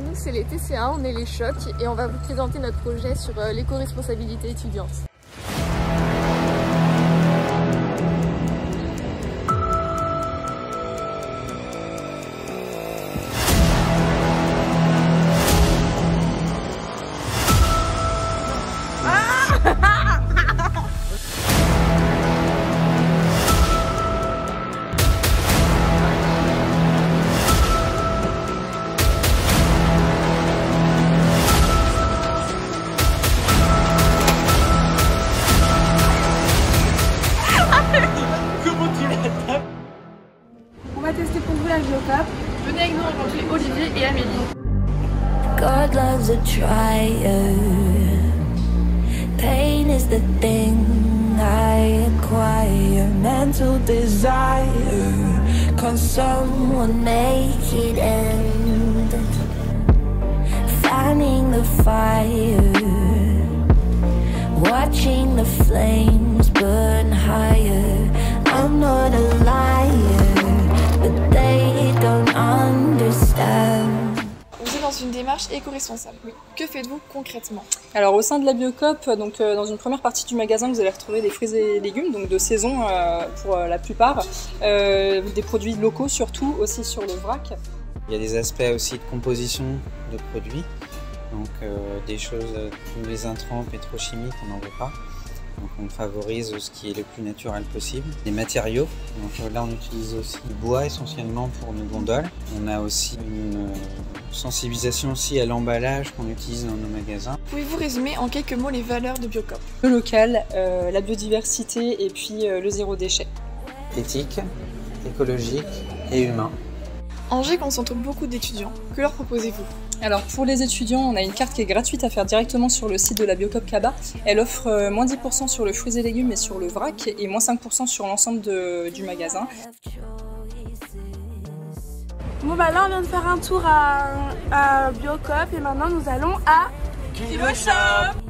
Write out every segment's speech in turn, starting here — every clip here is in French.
Nous c'est les TCA, on est les chocs et on va vous présenter notre projet sur euh, l'éco-responsabilité étudiante. God loves a trier. Pain is the thing I acquire. Mental desire. Can someone make it end? Fanning the fire. Watching the flames burn higher. I'm not a Vous êtes dans une démarche éco-responsable. Que faites-vous concrètement Alors au sein de la Biocop, donc euh, dans une première partie du magasin, vous allez retrouver des fruits et légumes, donc de saison euh, pour euh, la plupart, euh, des produits locaux surtout, aussi sur le vrac. Il y a des aspects aussi de composition de produits, donc euh, des choses, euh, tous les intrants pétrochimiques, on n'en veut pas. Donc on favorise ce qui est le plus naturel possible. Les matériaux, donc euh, là on utilise aussi du bois essentiellement pour nos gondoles. On a aussi une euh, sensibilisation aussi à l'emballage qu'on utilise dans nos magasins. Pouvez-vous résumer en quelques mots les valeurs de Biocop? Le local, euh, la biodiversité et puis euh, le zéro déchet. Éthique, écologique et humain. Angers concentre beaucoup d'étudiants. Que leur proposez-vous? Alors pour les étudiants, on a une carte qui est gratuite à faire directement sur le site de la Biocop Caba. Elle offre euh, moins 10% sur le fruits et légumes et sur le vrac et moins 5% sur l'ensemble du magasin. Bon bah là on vient de faire un tour à, à Biocop et maintenant nous allons à Kilo Shop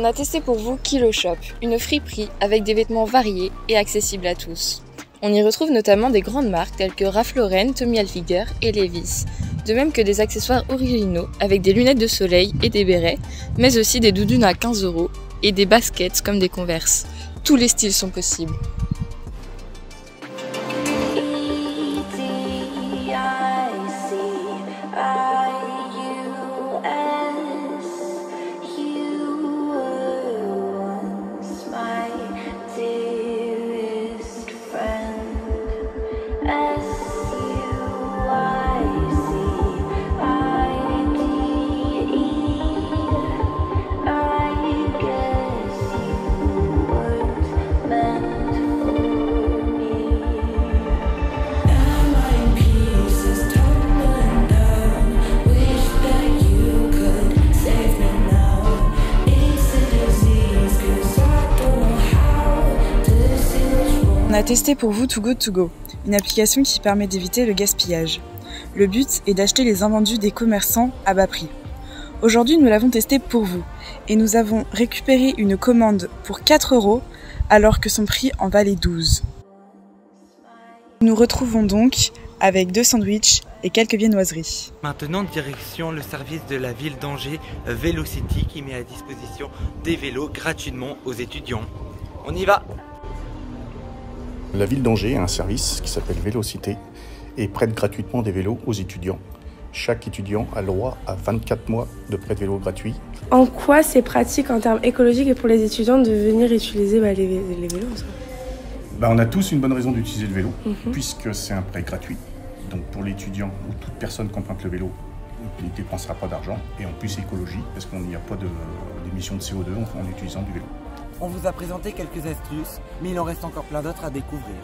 On a testé pour vous Kilo Shop, une friperie avec des vêtements variés et accessibles à tous. On y retrouve notamment des grandes marques telles que Ralph Lauren, Tommy Hilfiger et Levi's, de même que des accessoires originaux avec des lunettes de soleil et des bérets, mais aussi des doudounes à 15 euros et des baskets comme des Converse. Tous les styles sont possibles. A testé pour vous Too Good To Go, une application qui permet d'éviter le gaspillage. Le but est d'acheter les invendus des commerçants à bas prix. Aujourd'hui, nous l'avons testé pour vous et nous avons récupéré une commande pour 4 euros alors que son prix en valait 12. Nous nous retrouvons donc avec deux sandwichs et quelques viennoiseries. Maintenant, direction le service de la ville d'Angers Velocity qui met à disposition des vélos gratuitement aux étudiants. On y va La ville d'Angers a un service qui s'appelle Vélocité et prête gratuitement des vélos aux étudiants. Chaque étudiant a le droit à 24 mois de prêt de vélo gratuit. En quoi c'est pratique en termes écologiques et pour les étudiants de venir utiliser bah, les, les vélos Bah, on a tous une bonne raison d'utiliser le vélo Mhm. puisque c'est un prêt gratuit. Donc pour l'étudiant ou toute personne qui emprunte le vélo, il ne dépensera pas d'argent et en plus écologie parce qu'on n'y a pas de- d'émissions de, CO2 en, en utilisant du vélo. On vous a présenté quelques astuces, mais il en reste encore plein d'autres à découvrir.